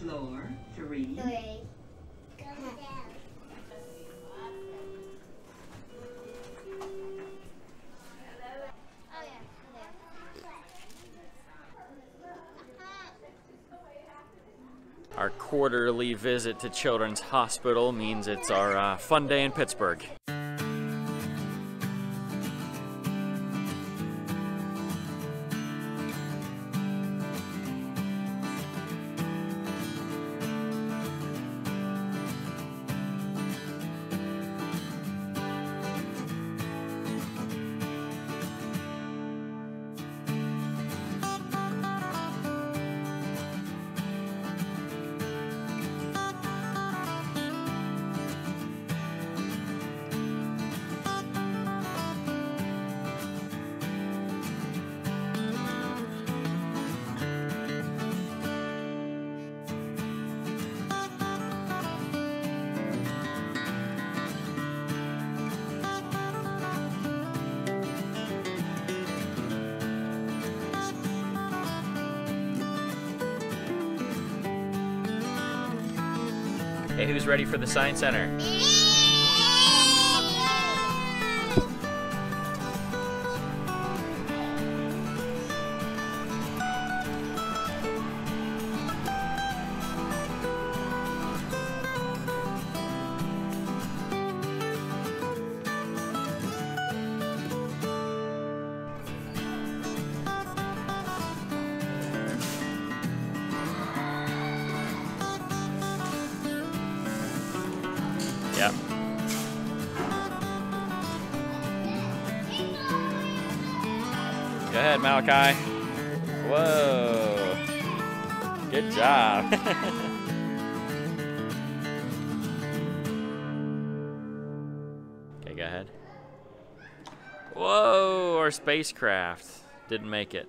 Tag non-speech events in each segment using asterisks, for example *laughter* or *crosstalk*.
Floor three. Three. Our quarterly visit to Children's Hospital means it's our uh, fun day in Pittsburgh. Hey, who's ready for the Science Center? Yep. Go ahead, Malachi. Whoa. Good job. *laughs* okay, go ahead. Whoa, our spacecraft didn't make it.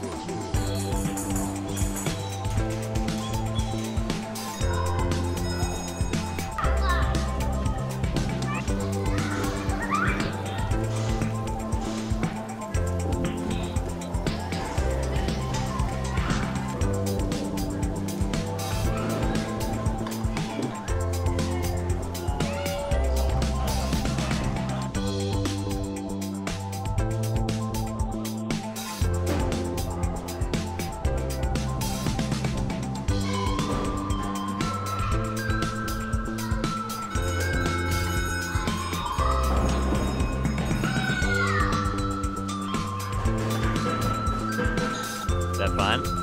fun.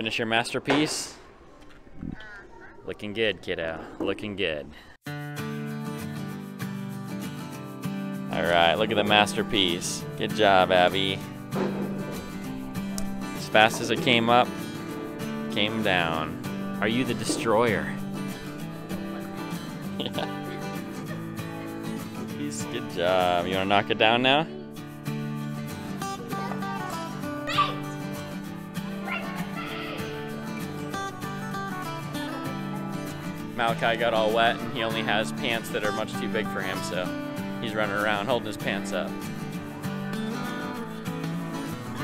Finish your masterpiece? Looking good, kiddo. Looking good. All right, look at the masterpiece. Good job, Abby. As fast as it came up, came down. Are you the destroyer? *laughs* yeah. Good job. You wanna knock it down now? Malachi got all wet and he only has pants that are much too big for him, so he's running around holding his pants up.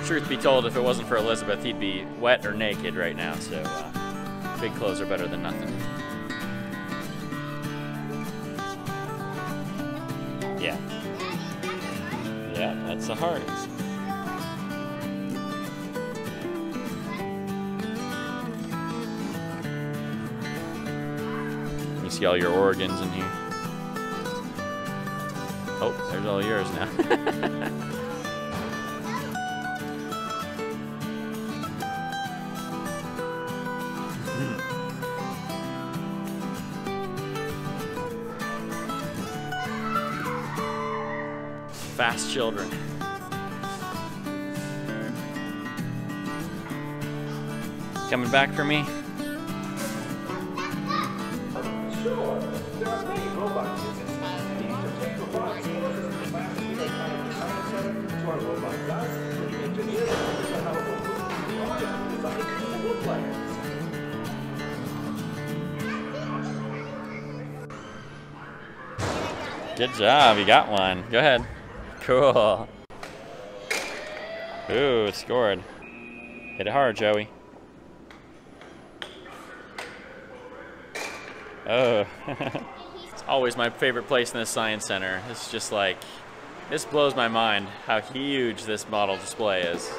Truth be told, if it wasn't for Elizabeth, he'd be wet or naked right now, so uh, big clothes are better than nothing. Yeah. Yeah, that's the heart. See all your organs in here. Oh, there's all yours now. *laughs* Fast children. Coming back for me? Sure, there are many robot visits. You need to take courses in class we are trying science center to our robot class for the engineers to how robot design look like. Good job, you got one. Go ahead. Cool. Ooh, it scored. Hit it hard, Joey. Oh. *laughs* it's always my favorite place in the Science Center. It's just like, this blows my mind how huge this model display is.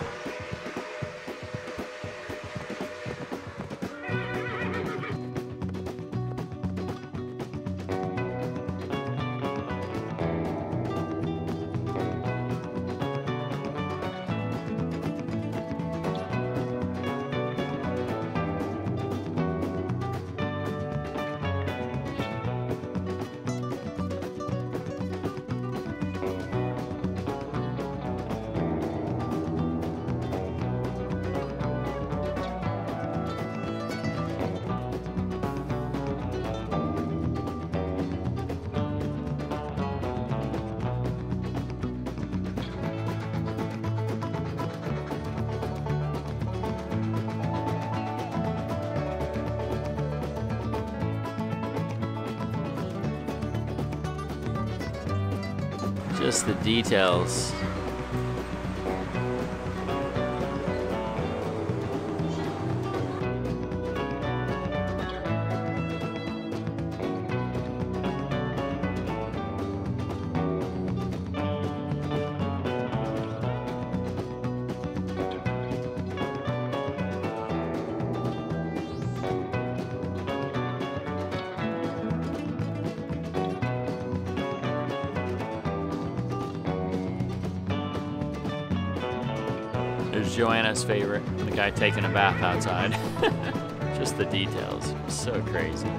Just the details. Joanna's favorite, the guy taking a bath outside. *laughs* Just the details, so crazy.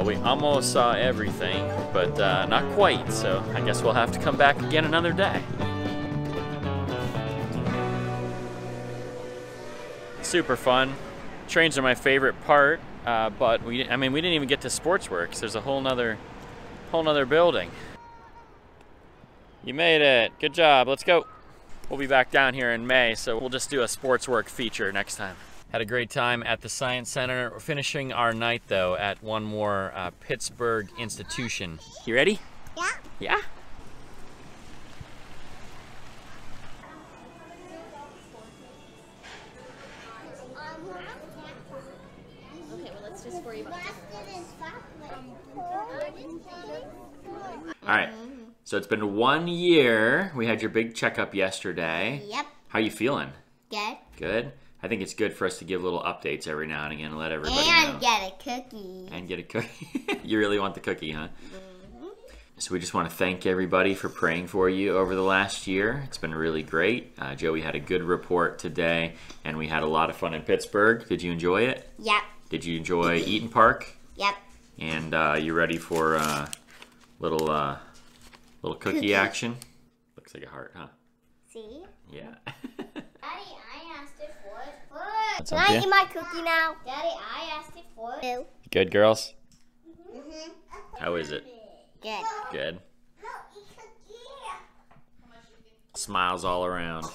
Well, we almost saw everything, but uh, not quite, so I guess we'll have to come back again another day. Super fun. Trains are my favorite part, uh, but we, I mean, we didn't even get to Sportsworks. There's a whole nother, whole nother building. You made it. Good job. Let's go. We'll be back down here in May, so we'll just do a Sportswork feature next time. Had a great time at the Science Center. We're finishing our night though at one more uh, Pittsburgh institution. You ready? Yeah. Yeah? All right. So it's been one year. We had your big checkup yesterday. Yep. How you feeling? Good. Good. I think it's good for us to give little updates every now and again and let everybody And know. get a cookie. and get a cookie. *laughs* you really want the cookie, huh? So we just want to thank everybody for praying for you over the last year. It's been really great. Uh, Joey had a good report today, and we had a lot of fun in Pittsburgh. Did you enjoy it? Yep. Did you enjoy Eat'n Park? Yep. And uh, you ready for uh, little uh, little Cookie. action? Looks like a heart, huh? See? Yeah. *laughs* Daddy, I asked it for it first. What's Can I eat my cookie now? Daddy, I asked it for it. Good girls. Mm-hmm. How is it? Good. Good. Smiles all around.